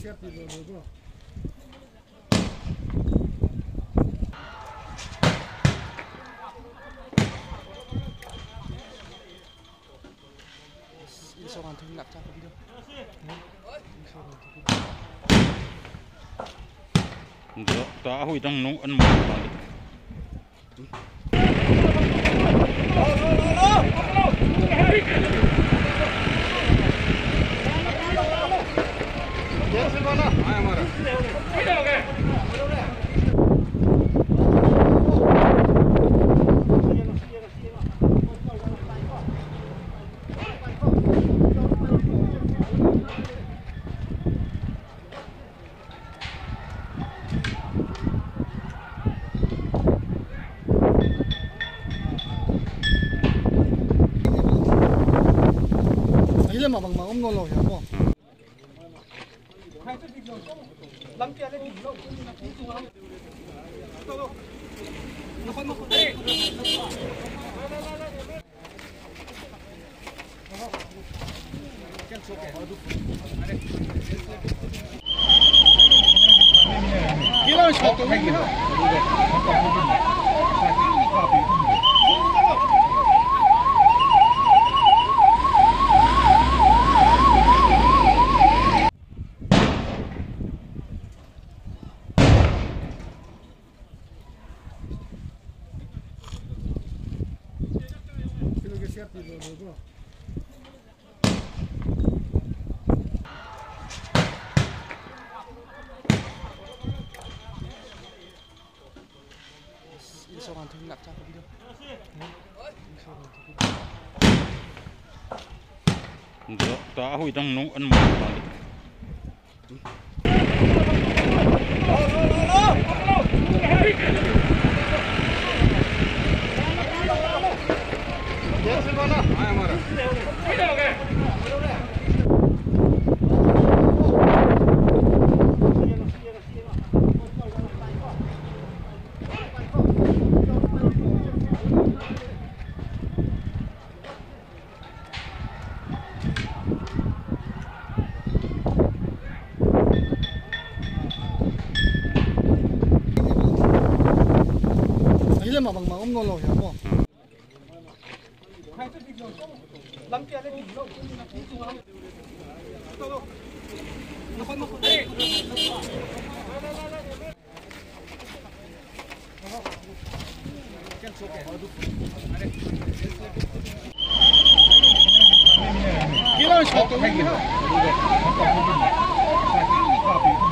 Isokan tung nak cakap video. Được, ta hui trong nung ăn mồi vào mà bằng mà ông ngon rồi Gila, hả không? Kilo satu lagi. Kilo geser di bawah. Isokan tung nak cakap video. Ta nung ăn mồi. giờ mà bằng mà ông ngồi lồi hiểu không? Lắm kia lên đỉnh lộn. Nó con nó con. Đây. Hãy subscribe cho kênh Ghiền Mì Gõ Để không bỏ lỡ những video hấp dẫn